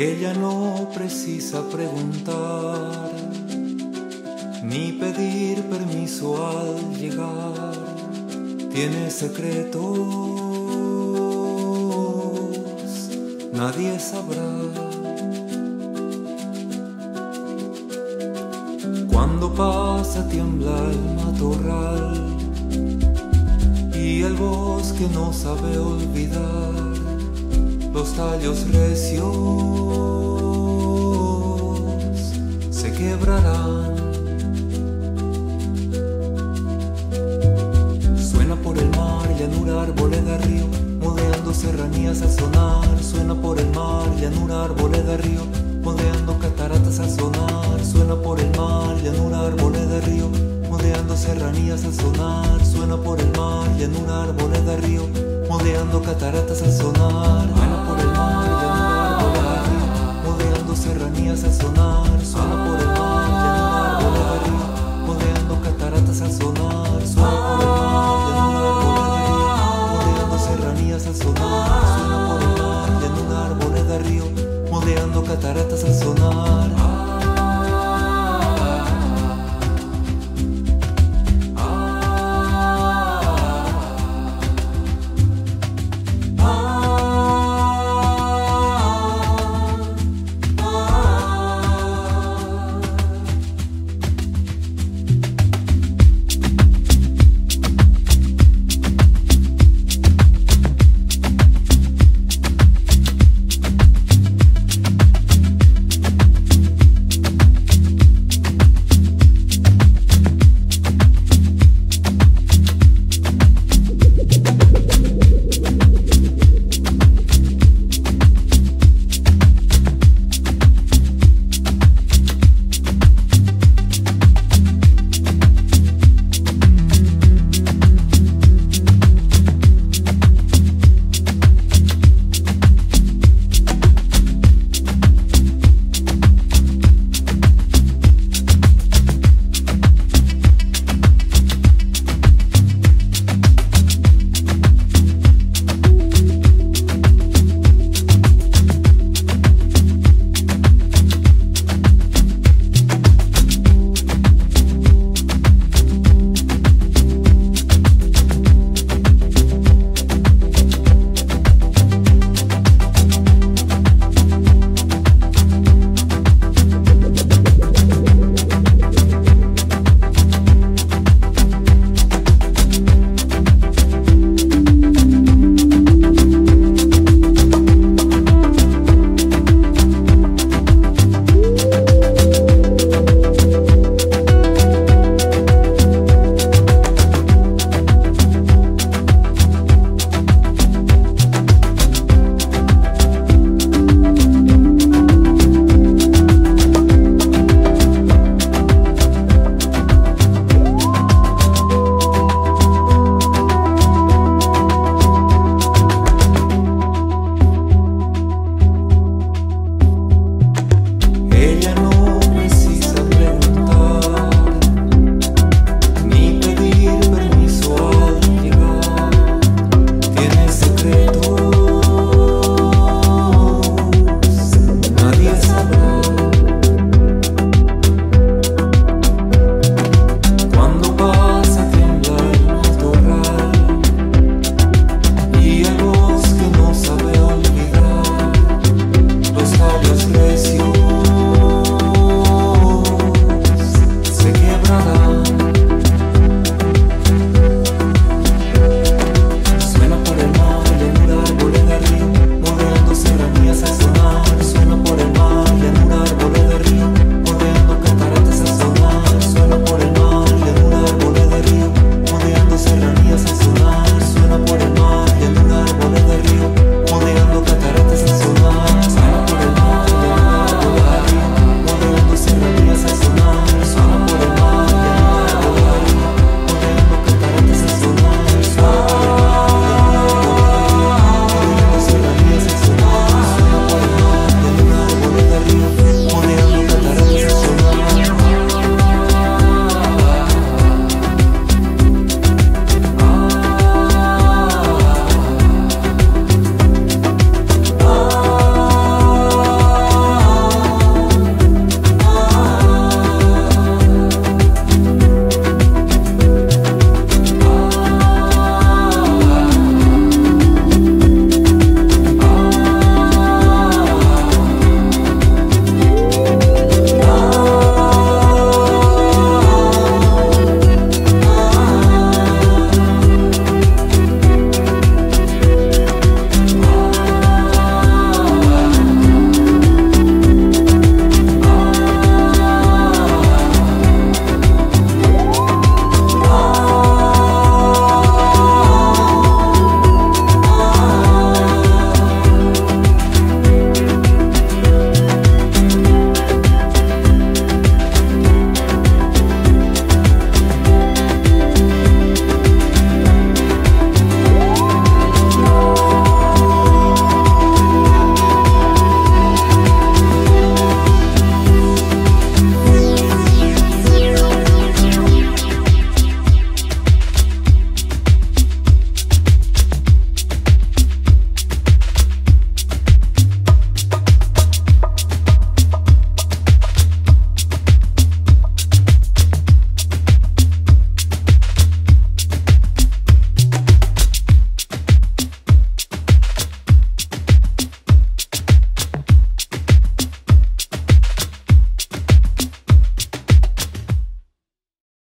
Ella no precisa preguntar ni pedir permiso al llegar. Tiene secretos, nadie sabrá. Cuando pasa tiembla el matorral y el bosque no sabe olvidar los tallos recios se quebrarán. Llanura, arboleda, río, modeando cataratas a sonar. Suena por el mar, llanura, arboleda, río, modeando serranías a sonar. Suena por el mar, llanura, arboleda, río, modeando cataratas a sonar. Suena por el mar, llanura, arboleda, río, serranías a sonar. Suena por el mar, llanura, arboleda, río, modeando cataratas a sonar. Suena por el mar, llanura, arboleda, río, serranías a sonar. Suena por el mar, llanura, arboleda, río, modeando cataratas a sonar.